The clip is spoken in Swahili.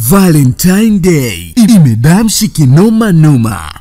Valentine Day imedamshi kinoma noma.